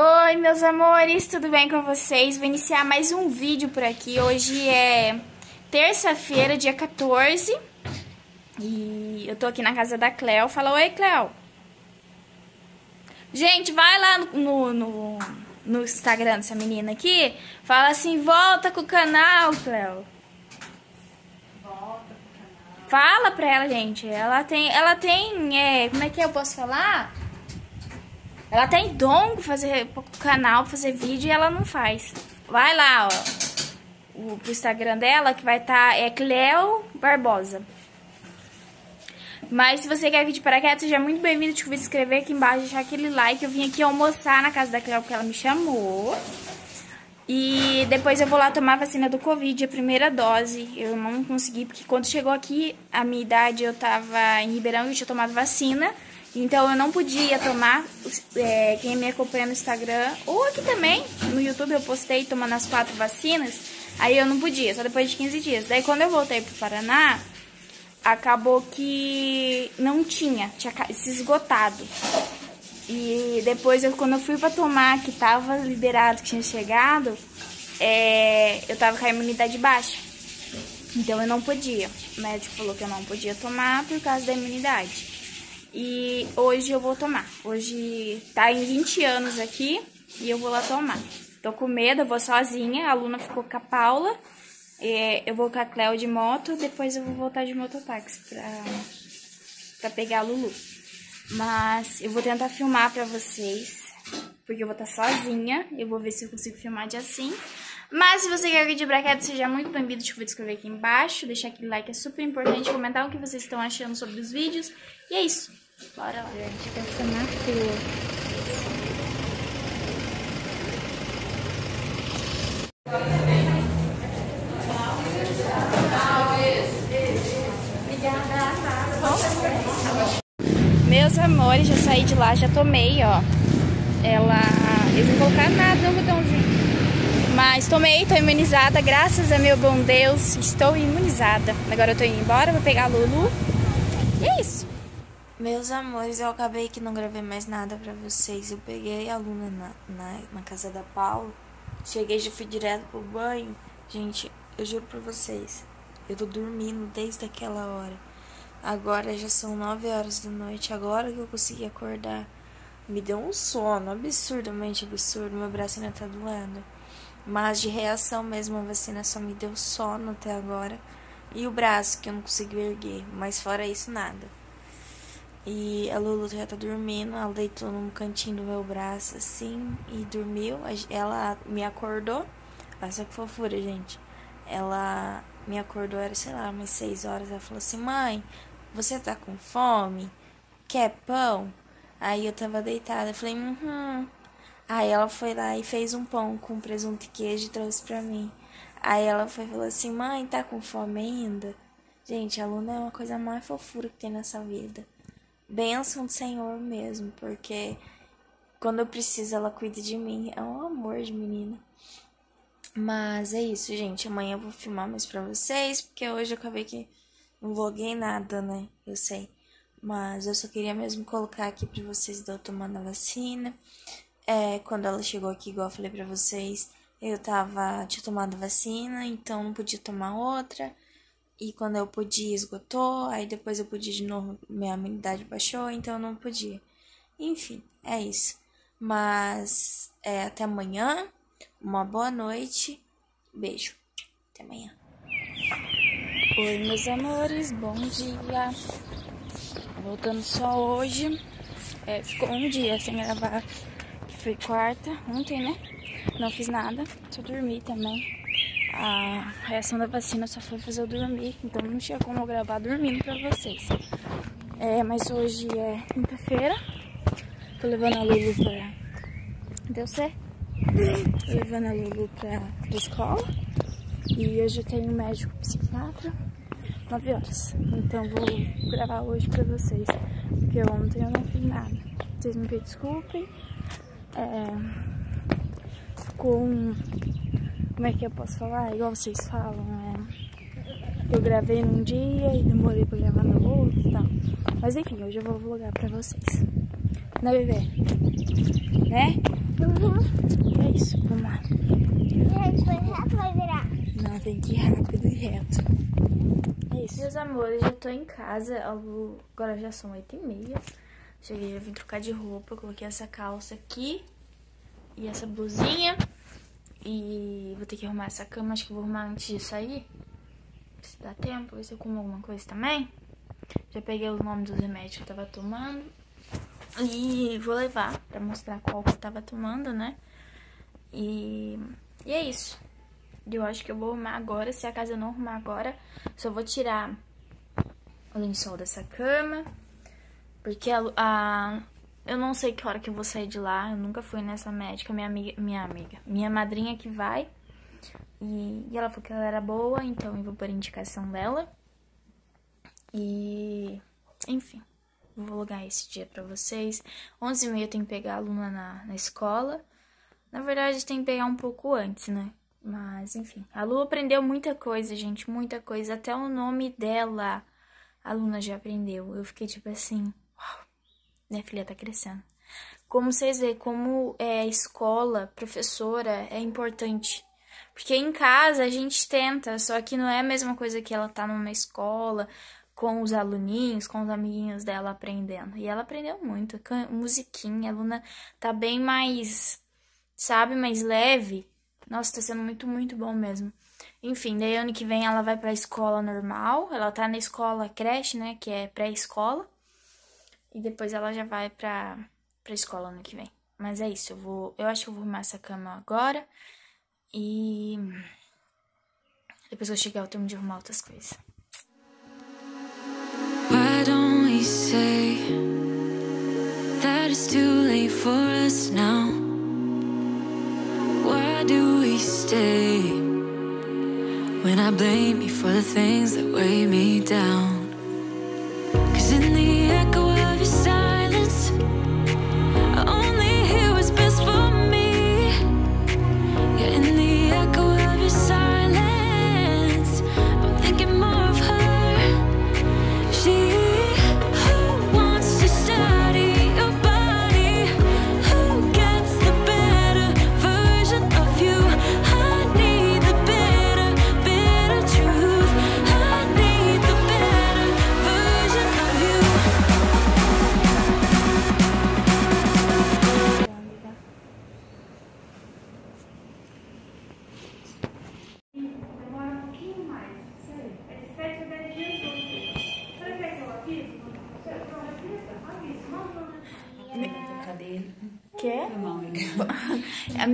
Oi, meus amores, tudo bem com vocês? Vou iniciar mais um vídeo por aqui. Hoje é terça-feira, dia 14. E eu tô aqui na casa da Cleo. Fala, oi, Cleo. Gente, vai lá no, no, no Instagram dessa menina aqui. Fala assim, volta com o canal, Cleo. Volta pro canal. Fala pra ela, gente. Ela tem, ela tem, é, como é que eu posso falar? Ela tem dom pra fazer canal, fazer vídeo e ela não faz. Vai lá, ó. O pro Instagram dela que vai estar tá, é Cleo Barbosa. Mas se você quer vídeo para paraquedas, seja muito bem-vindo. Te convido a se inscrever aqui embaixo, deixar aquele like. Eu vim aqui almoçar na casa da Cleo porque ela me chamou. E depois eu vou lá tomar a vacina do Covid, a primeira dose. Eu não consegui, porque quando chegou aqui, a minha idade, eu tava em Ribeirão e tinha tomado vacina. Então eu não podia tomar. É, quem me acompanha no Instagram, ou aqui também, no YouTube, eu postei tomando as quatro vacinas. Aí eu não podia, só depois de 15 dias. Daí quando eu voltei pro Paraná, acabou que não tinha, tinha se esgotado. E depois, eu, quando eu fui pra tomar, que tava liberado, que tinha chegado, é, eu tava com a imunidade baixa. Então eu não podia. O médico falou que eu não podia tomar por causa da imunidade. E hoje eu vou tomar. Hoje tá em 20 anos aqui e eu vou lá tomar. Tô com medo, eu vou sozinha. A Luna ficou com a Paula. eu vou com a Cleo de moto. Depois eu vou voltar de mototáxi pra, pra pegar a Lulu. Mas eu vou tentar filmar pra vocês. Porque eu vou estar sozinha. Eu vou ver se eu consigo filmar de assim. Mas se você quer vídeo de braquete, seja muito bem-vindo. Deixa eu escrever aqui embaixo. Deixar aquele like, é super importante. Comentar o que vocês estão achando sobre os vídeos. E é isso. Bora lá. Gente, pensa na fila. Meus amores, já saí de lá, já tomei, ó. Ela... Eles não colocaram nada no botãozinho. Mas tomei, tô imunizada, graças a meu bom Deus, estou imunizada. Agora eu tô indo embora, vou pegar a Lulu. E é isso. Meus amores, eu acabei que não gravei mais nada pra vocês. Eu peguei a Luna na, na, na casa da Paula. Cheguei, já fui direto pro banho. Gente, eu juro pra vocês, eu tô dormindo desde aquela hora. Agora já são 9 horas da noite, agora que eu consegui acordar. Me deu um sono absurdamente absurdo, meu braço ainda tá doendo. Mas de reação mesmo, a vacina só me deu sono até agora. E o braço, que eu não consegui erguer. Mas fora isso, nada. E a Lulu já tá dormindo, ela deitou num cantinho do meu braço assim e dormiu. Ela me acordou. Olha só que fofura, gente. Ela me acordou, era sei lá, umas seis horas. Ela falou assim: Mãe, você tá com fome? Quer pão? Aí eu tava deitada. Eu falei: Uhum. Aí ela foi lá e fez um pão com presunto e queijo e trouxe pra mim. Aí ela foi falou assim: Mãe, tá com fome ainda? Gente, a Luna é uma coisa mais fofura que tem nessa vida. Bênção do Senhor mesmo, porque quando eu preciso ela cuida de mim. É um amor de menina. Mas é isso, gente. Amanhã eu vou filmar mais pra vocês, porque hoje eu acabei que não vloguei nada, né? Eu sei. Mas eu só queria mesmo colocar aqui pra vocês de eu tomando a vacina. É, quando ela chegou aqui, igual eu falei pra vocês, eu tava, tinha tomado vacina, então não podia tomar outra. E quando eu podia, esgotou. Aí depois eu podia de novo, minha imunidade baixou, então eu não podia. Enfim, é isso. Mas é, até amanhã. Uma boa noite. Beijo. Até amanhã. Oi, meus amores. Bom dia. Voltando só hoje. É, ficou um dia sem gravar foi quarta, ontem, né? Não fiz nada, só dormi também. A reação da vacina só foi fazer eu dormir, então não tinha como gravar dormindo pra vocês. É, mas hoje é quinta-feira. Tô levando a Lulu pra... Deu certo? Tô levando a Lulu pra, pra escola. E hoje eu tenho médico psiquiatra, 9 horas. Então vou gravar hoje pra vocês, porque ontem eu não fiz nada. Vocês me desculpem é, com. Como é que eu posso falar? Igual vocês falam, é, eu gravei num dia e demorei pra gravar no outro e tal. Mas enfim, hoje eu vou vlogar pra vocês. Né, bebê? Né? É isso, vamos lá. Não, tem que ir rápido e reto. É isso. Meus amores, já tô em casa. Agora já são 8 e meia. Cheguei, eu vim trocar de roupa. Coloquei essa calça aqui. E essa blusinha. E vou ter que arrumar essa cama. Acho que vou arrumar antes de sair. Se dá tempo. Ver se eu como alguma coisa também. Já peguei os nomes dos remédios que eu tava tomando. E vou levar pra mostrar qual que eu tava tomando, né? E, e é isso. Eu acho que eu vou arrumar agora. Se a casa não arrumar agora, só vou tirar o lençol dessa cama. Porque a, a, eu não sei que hora que eu vou sair de lá. Eu nunca fui nessa médica. Minha amiga, minha amiga, minha madrinha que vai. E, e ela falou que ela era boa, então eu vou por indicação dela. E, enfim, vou logar esse dia pra vocês. 11h30 eu tenho que pegar a Luna na, na escola. Na verdade, tem que pegar um pouco antes, né? Mas, enfim, a Lu aprendeu muita coisa, gente, muita coisa. Até o nome dela, a Luna já aprendeu. Eu fiquei tipo assim, minha filha tá crescendo. Como vocês veem, como é escola, professora, é importante. Porque em casa a gente tenta, só que não é a mesma coisa que ela tá numa escola, com os aluninhos, com os amiguinhos dela aprendendo. E ela aprendeu muito, musiquinha, a Luna tá bem mais, sabe, mais leve. Nossa, tá sendo muito, muito bom mesmo. Enfim, daí ano que vem ela vai pra escola normal, ela tá na escola creche, né, que é pré-escola. E depois ela já vai pra, pra escola ano que vem. Mas é isso, eu vou, eu acho que eu vou arrumar essa cama agora. E depois que eu chegar eu tenho de arrumar outras coisas. Why don't we say that it's too late for us now? Why do we stay when I blame you for the things that weigh me down?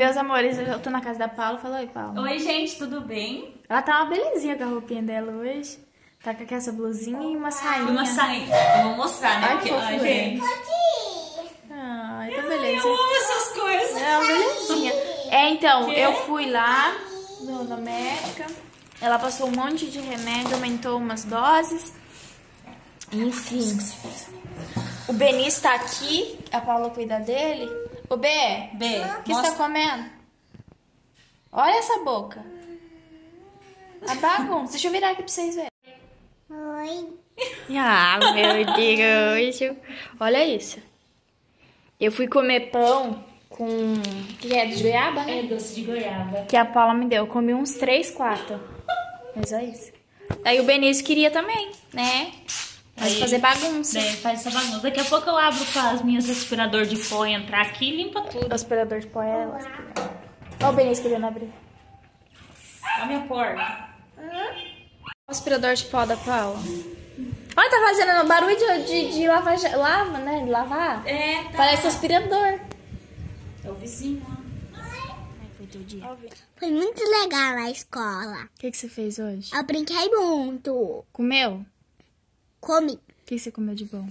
Meus amores, eu tô na casa da Paula. Fala oi, Paula. Oi, gente, tudo bem? Ela tá uma belezinha com a roupinha dela hoje. Tá com essa blusinha e uma sainha. Uma sainha. Eu vou mostrar, né? Ai, Porque- ai, gente. Ai, tá beleza. Eu amo essas coisas. É uma belezinha. É, então, eu fui lá no, na médica. Ela passou um monte de remédio, aumentou umas doses. Enfim. O Benício tá aqui, a Paula cuida dele. O B, B, o que você tá comendo? Olha essa boca. A bagunça. Deixa eu virar aqui pra vocês verem. Oi. Ah, meu Deus. Olha isso. Eu fui comer pão com... que é de goiaba, né? É doce de goiaba. Que a Paula me deu. Eu comi uns 3, 4. Mas é isso. Aí o Benício queria também, né? Pode Aí- fazer bagunça. Daí faz essa bagunça. Daqui a pouco eu abro com as minhas aspirador de pó entrar aqui e limpa tudo. O aspirador de pó é ela. Olha o Benício querendo abrir. A minha porta. O aspirador de pó da Paula. Olha, tá fazendo barulho de, de, de lavar, lava, né? De lavar. É, Parece aspirador. É o vizinho. ó. Foi teu dia. O Foi muito legal a escola. que, que você fez hoje? Eu brinquei muito. Comeu? Comi O que você comeu de bom?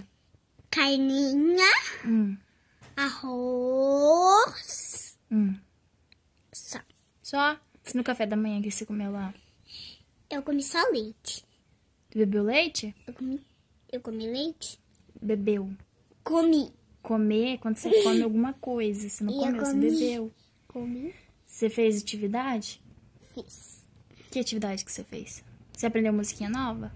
carninha, Hum, arroz. hum. Só. Só? Se no café da manhã que você comeu lá? Eu comi só leite. Bebeu leite? Eu comi, eu comi leite? Bebeu. Comi. Comer é quando você come alguma coisa. Você não E eu comeu, você comi. bebeu. Comi. Você fez atividade? Fiz. Que atividade que você fez? Você aprendeu musiquinha nova?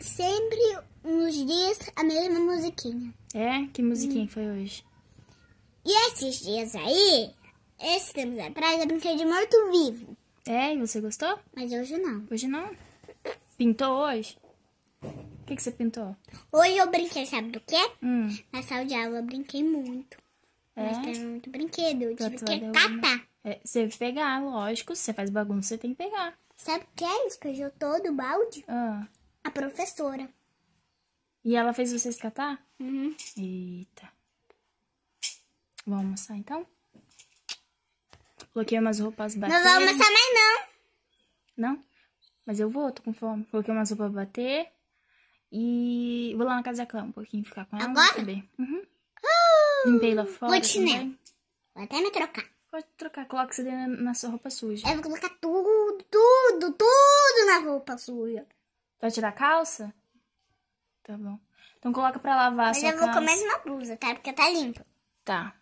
Sempre nos dias a mesma musiquinha. É? Que musiquinha que foi hoje? esses dias aí, esses tempos atrás, eu brinquei de morto-vivo. É, e você gostou? Mas hoje não. Hoje não? Pintou hoje? O que, que você pintou? Hoje eu brinquei, sabe do quê? Hum, Na sala de aula eu brinquei muito. É? Mas tem muito brinquedo. Eu tive que catar. é, você pegar, lógico. Se você faz bagunça, você tem que pegar. Sabe o que é? Espejou todo o balde? Ah, A professora. e ela fez vocês catar? Uhum. Eita. Vamos almoçar então? Coloquei umas roupas bater. Não vou almoçar mais não. Não? Mas eu vou, tô com fome. Coloquei umas roupas bater. E vou lá na casa da clã um pouquinho ficar com ela. Agora? Também. Uhum. Uh, Limpei lá fora. Vou de chinelo. também. Vou até me trocar. Pode trocar, coloca isso dentro na sua roupa suja. Eu vou colocar tudo, tudo, tudo na roupa suja. Vai tirar a calça? Tá bom. Então coloca pra lavar a Mas sua eu vou calça. comer uma blusa, tá? Porque tá limpa. Tá.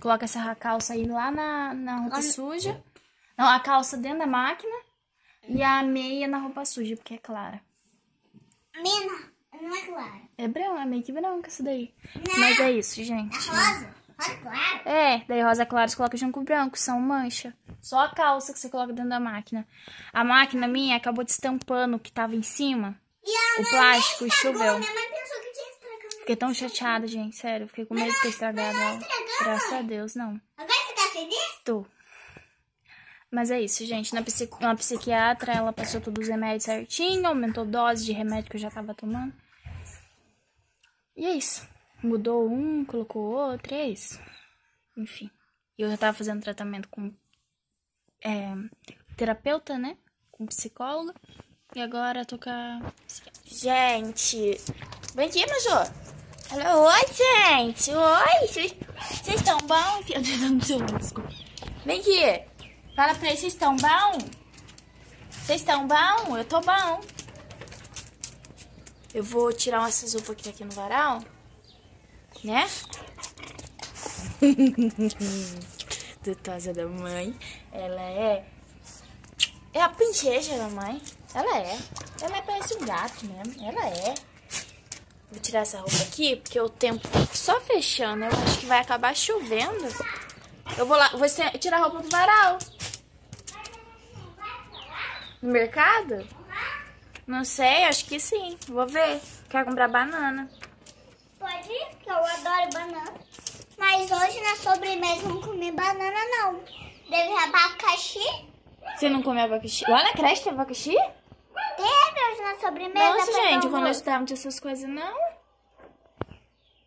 Coloca essa calça aí lá na, na roupa Olha- suja. Não, a calça dentro da máquina. E a meia na roupa suja, porque é clara. Mina, não é clara. É branca, é meio que branca isso daí. Não. Mas é isso, É gente. rosa. Rosa clara. É, daí rosa clara você coloca junto com branco, são mancha. Só a calça que você coloca dentro da máquina. A máquina minha acabou destampando o que tava em cima. E O plástico estragou. choveu. Minha mãe pensou que tinha estragado. Fiquei tão chateada, gente, sério. Fiquei com medo de ter estragado ela. Graças a Deus, não. Agora você tá feliz? Tô. Mas é isso, gente. Na, psi- na psiquiatra, ela passou todos os remédios certinho, aumentou dose de remédio que eu já tava tomando. E é isso. Mudou um, colocou outro, é isso. Enfim. E eu já tava fazendo tratamento com é, terapeuta, né? Com psicóloga. E agora eu tô com a. Gente! Vem aqui, Major! Alô, oi, gente! Oi! Vocês estão bom? Enfia o dedo no seu olho, desculpa. Vem aqui! Fala pra eles, vocês estão bom? Vocês estão bom? Eu tô bom. Eu vou tirar uma roupas que tá aqui no varal. Né? Dutosa da mãe. Ela é. É a princesa da mãe. Ela é. Ela é, parece um gato mesmo. Ela é. Vou tirar essa roupa aqui, porque o tempo tá só fechando. Eu acho que vai acabar chovendo. Eu vou lá, vou tirar a roupa do varal. No mercado? Não sei, acho que sim. Vou ver. Quero comprar banana. Pode ir, porque eu adoro banana. Mas hoje na sobremesa não comi banana, não. Teve abacaxi? Você não come abacaxi? Lá na creche tem abacaxi? Teve hoje na sobremesa. Nossa, gente, quando eu estudava não tinha essas coisas, não.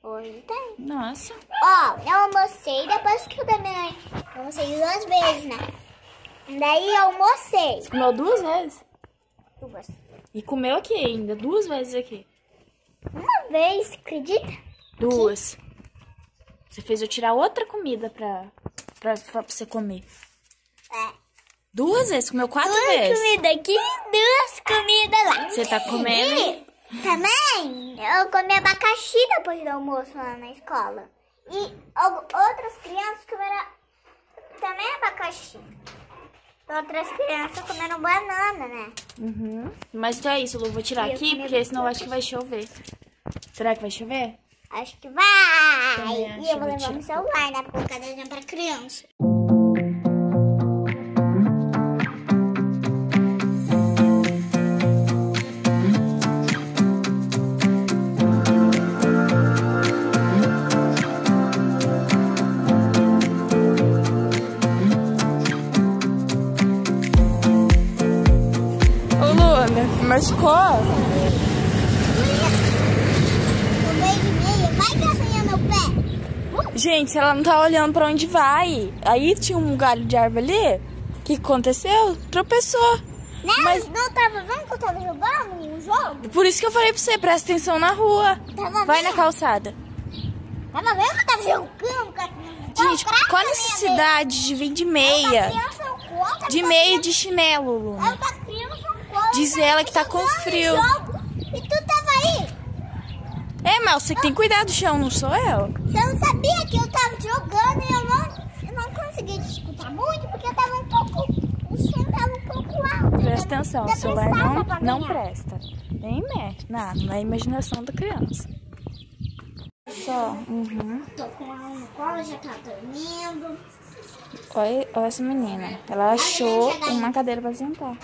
Hoje tem. Nossa. Ó, eu almocei depois que eu da minha mãe. Eu almocei duas vezes, né? Daí eu almocei. Você comeu duas vezes? Duas. E comeu aqui ainda, duas vezes aqui. Uma vez, acredita? Duas. Você fez eu tirar outra comida pra, pra, pra você comer. É. Duas vezes? Comeu quatro Duas vezes? comidas aqui, duas comidas lá. Você tá comendo? E também eu comi abacaxi depois do almoço lá na escola. E outras crianças comeram também abacaxi. Outras crianças comeram banana, né? Uhum. Mas então é isso, Lu. Vou tirar E aqui, porque senão eu acho que vai chover. Será que vai chover? Acho que vai. Acho, e eu vou levar meu celular, né? Pra colocar desenho pra criança. Ô, Lu, machucou? O meio de meia, vai que arranha meu pé. Gente, ela não tá olhando pra onde vai. Aí tinha um galho de árvore ali. O que aconteceu? Tropeçou. Não, Mas- não tava vendo que eu tava jogando um jogo? Por isso que eu falei pra você, presta atenção na rua. Tava Vai na vendo? calçada. Tava vendo que eu tava jogando? com a- Gente, a qual a minha necessidade de vir de meia? Criança De meia e de chinelo, Luna. criança não conta. Diz ela que tá com frio. jogo. E tu tava aí? Mas você que tem que cuidar do chão, não sou eu. Você não sabia que eu tava jogando e eu não, eu não consegui te escutar muito porque eu tava um pouco. O som tava um pouco alto. Presta atenção, o celular não, não presta. Nem mexe, nada, não é a imaginação da criança. só. Uhum. Tô com ela no colo, já tá dormindo. Olha, olha essa menina. Ela achou uma cadeira pra sentar.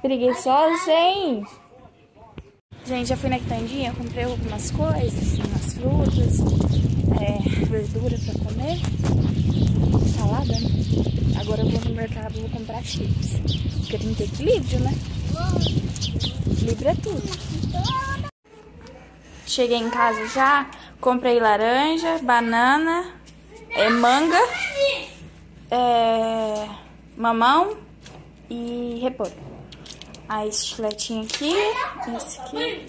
Preguiçosa, hein? Gente, já fui na quitandinha, comprei algumas coisas, umas frutas, é, verdura pra comer, salada, né? Agora eu vou no mercado, vou comprar chips. Porque tem que ter equilíbrio, né? Equilíbrio é tudo. Cheguei em casa já, comprei laranja, banana, é, manga, é, mamão e repolho. Aí esse chuletinho aqui, esse aqui.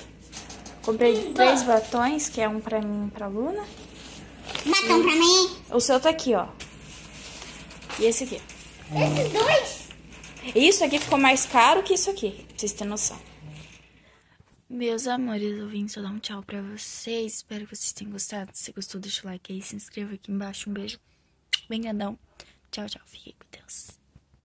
Comprei três batons, que é um pra mim e pra Luna. Batom pra mim. O seu tá aqui, ó. E esse aqui. Esses dois? Isso aqui ficou mais caro que isso aqui, pra vocês terem noção. Meus amores, eu vim só dar um tchau pra vocês. Espero que vocês tenham gostado. Se gostou, deixa o like aí, se inscreva aqui embaixo. Um beijo bem grandão. Tchau, tchau. Fiquem.